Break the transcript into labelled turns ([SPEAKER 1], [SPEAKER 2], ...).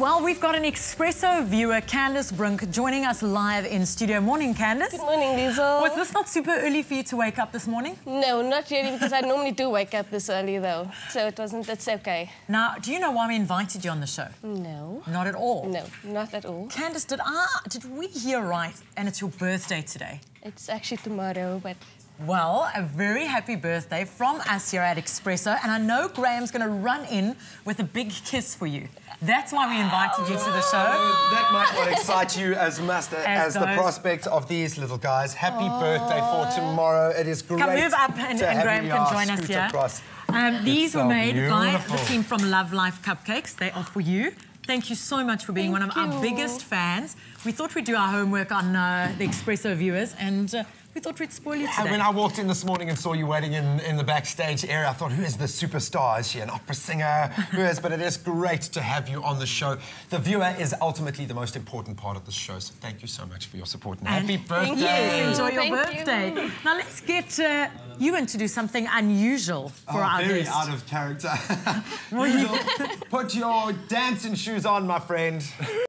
[SPEAKER 1] Well, we've got an Expresso viewer, Candice Brink, joining us live in studio. Morning, Candice.
[SPEAKER 2] Good morning, Liezl.
[SPEAKER 1] Was this not super early for you to wake up this morning?
[SPEAKER 2] No, not really, because I normally do wake up this early, though. So it wasn't, it's okay.
[SPEAKER 1] Now, do you know why we invited you on the show?
[SPEAKER 2] No.
[SPEAKER 1] Not at all.
[SPEAKER 2] No, not at all.
[SPEAKER 1] Candice, did I, did we hear right? And it's your birthday today.
[SPEAKER 2] It's actually tomorrow, but
[SPEAKER 1] Well, a very happy birthday from us here at Expresso. And I know Graham's going to run in with a big kiss for you. That's why we invited you to the show.
[SPEAKER 3] That might not excite you as much
[SPEAKER 1] As
[SPEAKER 3] as, the prospect of these little guys. Happy birthday for tomorrow. It is great.
[SPEAKER 1] Come move up and, and Graham can join us
[SPEAKER 3] scoot
[SPEAKER 1] here. Um, these
[SPEAKER 3] so
[SPEAKER 1] were made by the team from Love Life Cupcakes. They are for you. Thank you so much for being
[SPEAKER 2] Thank
[SPEAKER 1] one of our biggest fans. We thought we'd do our homework on uh, the Expresso viewers, and uh, we thought we'd spoil you
[SPEAKER 3] And
[SPEAKER 1] today.
[SPEAKER 3] when I walked in this morning and saw you waiting in, in the backstage area, I thought, who is the superstar? Is she an opera singer? Who is? But it is great to have you on the show. The viewer is ultimately the most important part of the show, so thank you so much for your support. And,
[SPEAKER 1] And
[SPEAKER 3] happy
[SPEAKER 1] thank
[SPEAKER 3] birthday!
[SPEAKER 1] you. Enjoy your
[SPEAKER 2] Thank you.
[SPEAKER 1] birthday. Now let's get uh, you in to do something unusual for
[SPEAKER 3] Oh,
[SPEAKER 1] our
[SPEAKER 3] very
[SPEAKER 1] guest.
[SPEAKER 3] out of character. Put your dancing shoes on, my friend.